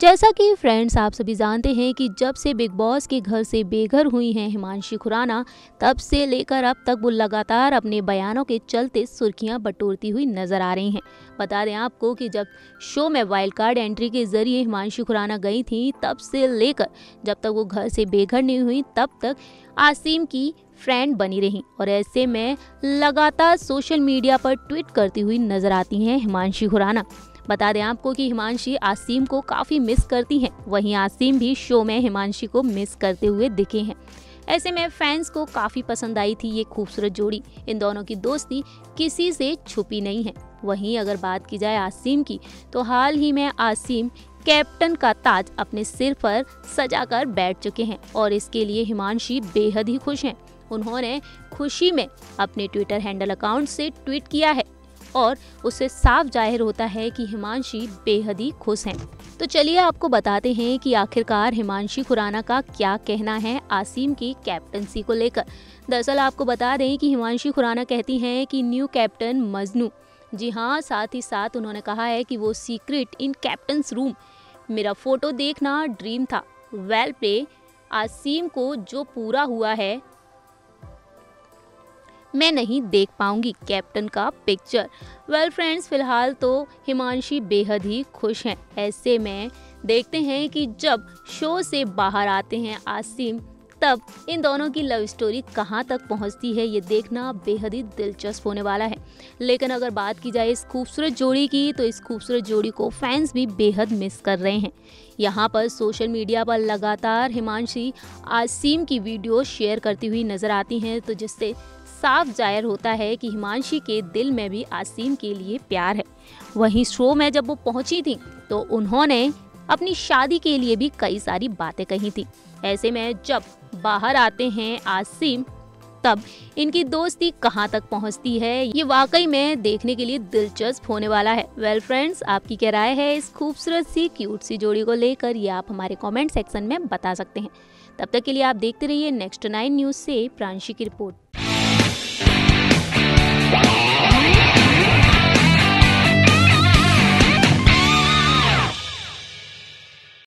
जैसा कि फ्रेंड्स आप सभी जानते हैं कि जब से बिग बॉस के घर से बेघर हुई हैं हिमांशी खुराना, तब से लेकर अब तक वो लगातार अपने बयानों के चलते सुर्खियाँ बटोरती हुई नज़र आ रही हैं। बता दें आपको कि जब शो में वाइल्ड कार्ड एंट्री के ज़रिए हिमांशी खुराना गई थी, तब से लेकर जब तक वो घर से बेघर नहीं हुई, तब तक आसिम की फ्रेंड बनी रही। और ऐसे में लगातार सोशल मीडिया पर ट्वीट करती हुई नज़र आती हैं हिमांशी खुराना। बता दें आपको कि हिमांशी आसिम को काफ़ी मिस करती हैं। वहीं आसिम भी शो में हिमांशी को मिस करते हुए दिखे हैं। ऐसे में फैंस को काफ़ी पसंद आई थी ये खूबसूरत जोड़ी। इन दोनों की दोस्ती किसी से छुपी नहीं है। वहीं अगर बात की जाए आसिम की तो हाल ही में आसिम कैप्टन का ताज अपने सिर पर सजाकर बैठ चुके हैं और इसके लिए हिमांशी बेहद ही खुश हैं। उन्होंने खुशी में अपने ट्विटर हैंडल अकाउंट से ट्वीट किया है। और उससे साफ़ ज़ाहिर होता है कि हिमांशी बेहद ही खुश हैं। तो चलिए आपको बताते हैं कि आखिरकार हिमांशी खुराना का क्या कहना है आसिम की कैप्टनसी को लेकर। दरअसल आपको बता दें कि हिमांशी खुराना कहती हैं कि न्यू कैप्टन मजनू। जी हाँ साथ ही साथ उन्होंने कहा है कि वो सीक्रेट इन कैप्टन्स रूम। मेरा फ़ोटो देखना ड्रीम था। वेल प्ले, आसिम को जो पूरा हुआ है मैं नहीं देख पाऊँगी कैप्टन का पिक्चर वेल फ्रेंड्स फ़िलहाल तो हिमांशी बेहद ही खुश हैं। ऐसे में देखते हैं कि जब शो से बाहर आते हैं आसिम, तब इन दोनों की लव स्टोरी कहाँ तक पहुँचती है, ये देखना बेहद ही दिलचस्प होने वाला है। लेकिन अगर बात की जाए इस खूबसूरत जोड़ी की तो इस खूबसूरत जोड़ी को फैंस भी बेहद मिस कर रहे हैं। यहाँ पर सोशल मीडिया पर लगातार हिमांशी आसिम की वीडियो शेयर करती हुई नज़र आती हैं तो जिससे साफ़ ज़ाहिर होता है कि हिमांशी के दिल में भी आसिम के लिए प्यार है। वहीं शो में जब वो पहुँची थी तो उन्होंने अपनी शादी के लिए भी कई सारी बातें कही थी। ऐसे में जब बाहर आते हैं आसिम, तब इनकी दोस्ती कहाँ तक पहुँचती है, ये वाकई में देखने के लिए दिलचस्प होने वाला है। वेल well फ्रेंड्स आपकी क्या राय है इस खूबसूरत सी क्यूट सी जोड़ी को लेकर, ये आप हमारे कमेंट सेक्शन में बता सकते हैं। तब तक के लिए आप देखते रहिए नेक्स्ट नाइन न्यूज़ से प्रांशी की रिपोर्ट। Bye.